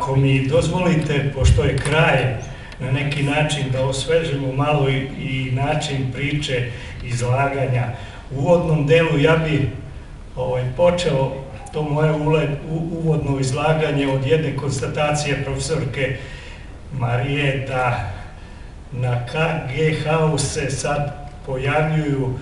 ako mi dozvolite, pošto je kraj na neki način da osvežimo malo i, način priče, izlaganja. U uvodnom delu ja bi ovaj, počeo to moje uvodno izlaganje od jedne konstatacije profesorke Marije da na KGH-u se sad pojavljuju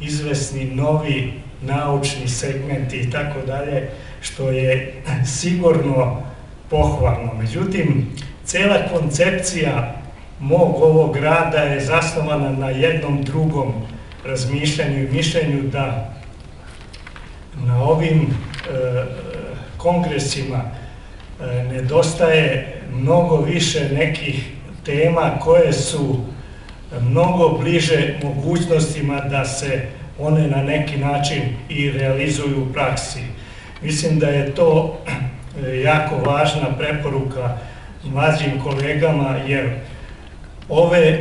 izvesni novi naučni segmenti i tako dalje, što je sigurno pohvalno. Međutim, cela koncepcija mog ovog rada je zasnovana na jednom drugom razmišljanju i mišljenju da na ovim e, kongresima e, nedostaje mnogo više nekih tema koje su mnogo bliže mogućnostima da se one na neki način i realizuju u praksi. Mislim da je to jako važna preporuka mlađim kolegama, jer ove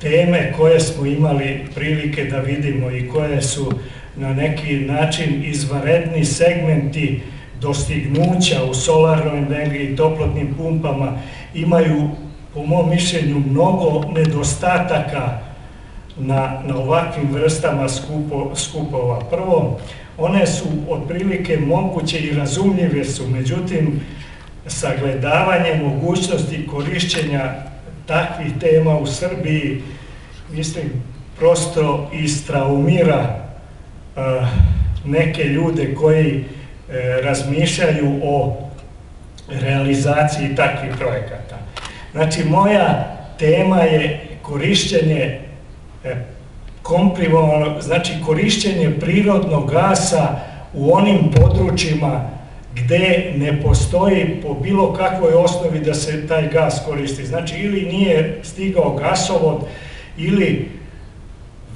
teme koje smo imali prilike da vidimo i koje su na neki način izvaredni segmenti dostignuća u solarnoj energiji toplotnim pumpama imaju po mom mišljenju mnogo nedostataka na, na ovakvim vrstama skupo, skupova. Prvo, one su otprilike moguće i razumljive su, međutim, sagledavanje mogućnosti korišćenja takvih tema u Srbiji, mislim, prosto istraumira uh, neke ljude koji uh, razmišljaju o realizaciji takvih projekata. Znači, moja tema je korišćenje e, komprimovano, znači korišćenje prirodnog gasa u onim područjima gde ne postoji po bilo kakvoj osnovi da se taj gas koristi. Znači, ili nije stigao gasovod, ili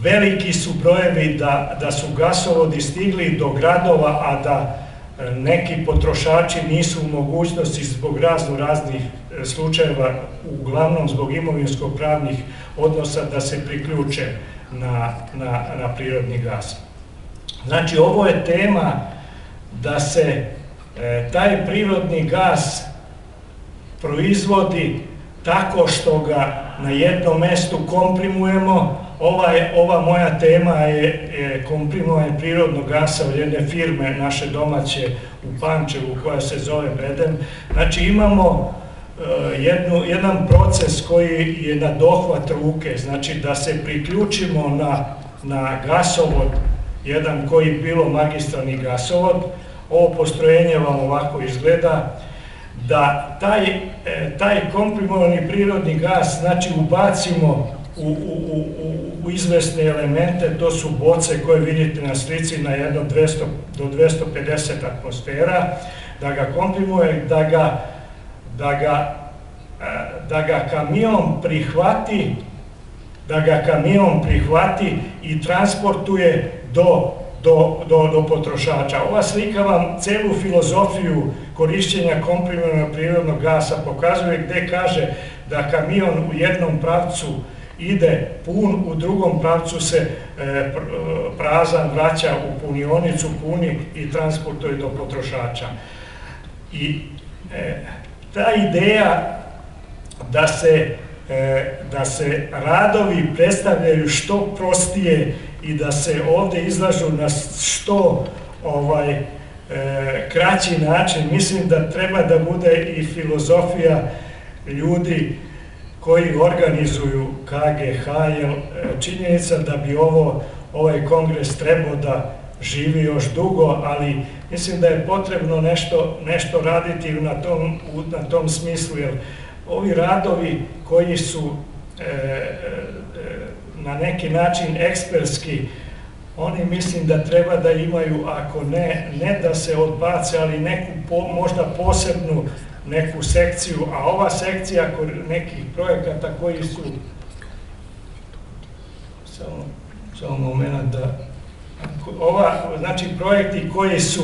veliki su brojevi da, da su gasovodi stigli do gradova, a da e, neki potrošači nisu u mogućnosti zbog razno raznih e, slučajeva, uglavnom zbog imovinsko-pravnih odnosa, da se priključe na, na, na prirodni gas. Znači, ovo je tema da se e, taj prirodni gas proizvodi tako što ga na jednom mestu komprimujemo, ova, je, ova moja tema je, je komprimovanje prirodnog gasa od jedne firme naše domaće u Pančevu koja se zove Bedem. Znači imamo e, jednu, jedan proces koji je na dohvat ruke, znači da se priključimo na, na gasovod, jedan koji bilo magistralni gasovod, ovo postrojenje vam ovako izgleda, da taj, e, taj komprimovani prirodni gas, znači ubacimo u, u, u, u izvesne elemente, to su boce koje vidite na slici na jedno 200 do 250 atmosfera, da ga komprimuje, da ga, da ga, e, da ga kamion prihvati, da ga kamion prihvati i transportuje do, do, do, potrošača. Ova slika vam celu filozofiju korišćenja komprimiranog prirodnog gasa pokazuje gde kaže da kamion u jednom pravcu ide pun, u drugom pravcu se e, prazan vraća u punionicu, puni i transportuje do potrošača. I e, ta ideja da se, e, da se radovi predstavljaju što prostije i da se ovde izlažu na što ovaj, e, kraći način, mislim da treba da bude i filozofija ljudi koji organizuju KGH, jer e, činjenica da bi ovo, ovaj kongres trebao da živi još dugo, ali mislim da je potrebno nešto, nešto raditi na tom, na tom smislu, jer ovi radovi koji su e, e, na neki način ekspertski, oni mislim da treba da imaju, ako ne, ne da se odbace, ali neku možda posebnu neku sekciju, a ova sekcija nekih projekata koji su samo, samo moment da ova, znači projekti koji su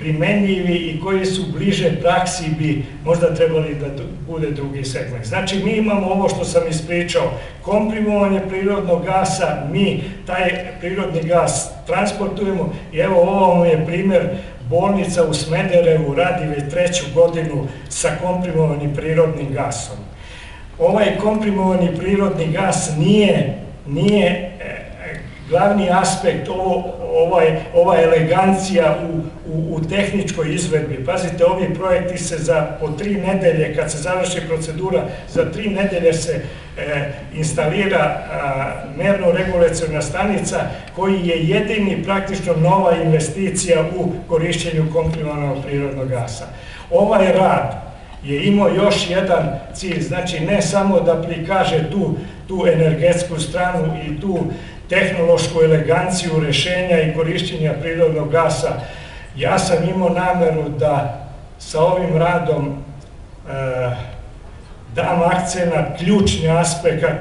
primenljivi i koji su bliže praksi bi možda trebali da bude drugi segment. Znači mi imamo ovo što sam ispričao, komprimovanje prirodnog gasa, mi taj prirodni gas transportujemo i evo ovo je primer bolnica u Smederevu radi već treću godinu sa komprimovanim prirodnim gasom. Ovaj komprimovani prirodni gas nije, nije e, glavni aspekt, ovo, ovaj, ova elegancija u, u, tehničkoj izvedbi. Pazite, ovi projekti se za po tri nedelje, kad se završi procedura, za tri nedelje se e, instalira merno-regulacijona stanica koji je jedini praktično nova investicija u korišćenju komprimovanog prirodnog gasa. Ovaj rad je imao još jedan cilj, znači ne samo da prikaže tu, tu energetsku stranu i tu tehnološku eleganciju rešenja i korišćenja prirodnog gasa, ja sam imao nameru da sa ovim radom e, dam akcena ključni aspekt e,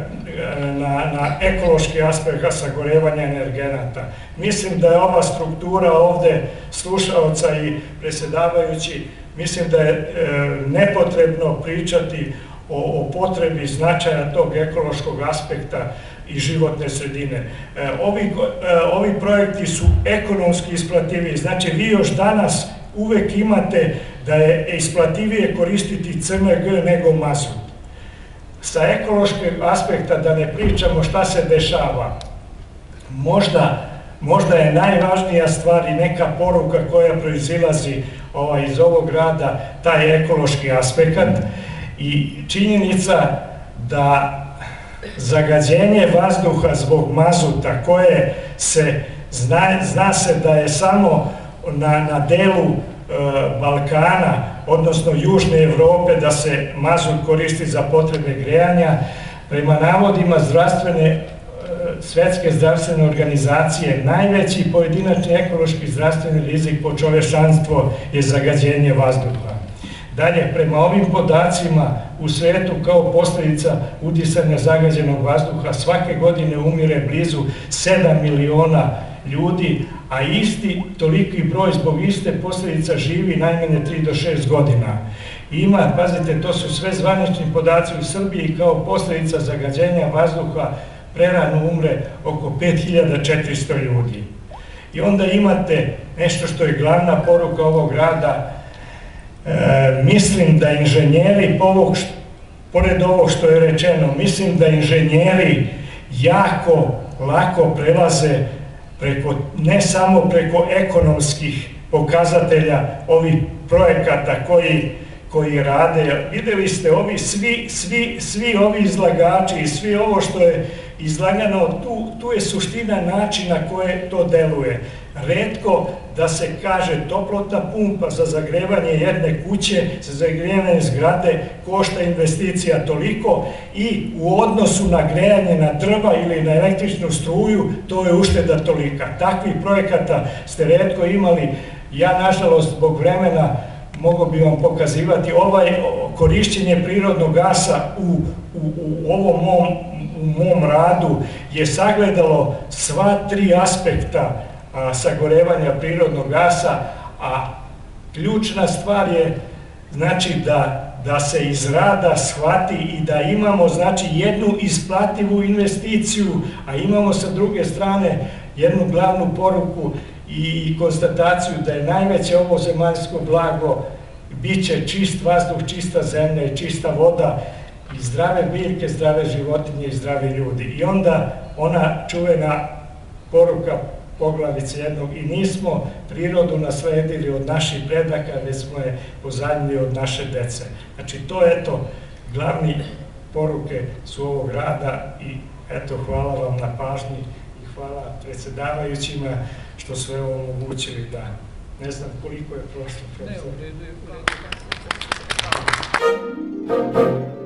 na, na ekološki aspekt sagorevanja energenata. Mislim da je ova struktura ovde slušalca i presedavajući, mislim da je e, nepotrebno pričati o, o potrebi značaja tog ekološkog aspekta i životne sredine. E, ovi, e, ovi projekti su ekonomski isplativi, znači vi još danas uvek imate da je isplativije koristiti CNG nego mazut. Sa ekološkog aspekta da ne pričamo šta se dešava, možda, možda je najvažnija stvar i neka poruka koja proizilazi ovaj, iz ovog rada, taj ekološki aspekt i činjenica da zagađenje vazduha zbog mazuta koje se, zna, zna se da je samo na, na delu e, Balkana, odnosno Južne Evrope, da se mazut koristi za potrebe grejanja, prema navodima zdravstvene e, svetske zdravstvene organizacije, najveći pojedinačni ekološki zdravstveni rizik po čovešanstvo je zagađenje vazduha. Dalje, prema ovim podacima u svetu kao posljedica udisanja zagađenog vazduha svake godine umire blizu 7 miliona ljudi, a isti toliki broj zbog iste posljedica živi najmanje 3 do 6 godina. Ima, pazite, to su sve zvanični podaci u Srbiji kao posljedica zagađenja vazduha prerano umre oko 5400 ljudi. I onda imate nešto što je glavna poruka ovog rada, E, mislim da inženjeri, ovog, pored ovog što je rečeno, mislim da inženjeri jako lako prelaze preko, ne samo preko ekonomskih pokazatelja ovih projekata koji, koji rade. Videli ste ovi svi, svi, svi ovi izlagači i svi ovo što je izlagano, tu, tu je suština načina koje to deluje. Redko da se kaže toplotna pumpa za zagrevanje jedne kuće, za zagrevanje zgrade košta investicija toliko i u odnosu na grejanje na drva ili na električnu struju, to je ušteda tolika. Takvih projekata ste redko imali, ja nažalost zbog vremena mogu bi vam pokazivati ovaj korišćenje prirodnog gasa u, u, u ovom mom, u mom radu je sagledalo sva tri aspekta sagorevanja prirodnog gasa, a ključna stvar je znači da da se iz rada shvati i da imamo znači jednu isplativu investiciju, a imamo sa druge strane jednu glavnu poruku i konstataciju da je najveće ovo zemaljsko blago biće čist vazduh, čista zemlja i čista voda zdrave biljke, zdrave životinje i zdravi ljudi. I onda ona čuvena poruka poglavice jednog i nismo prirodu nasledili od naših predaka, već smo je pozadnili od naše dece. Znači to je to glavni poruke su ovog rada i eto hvala vam na pažnji i hvala predsedavajućima što su ovo omogućili da ne znam koliko je prošlo. Ne, u redu je, u redu je.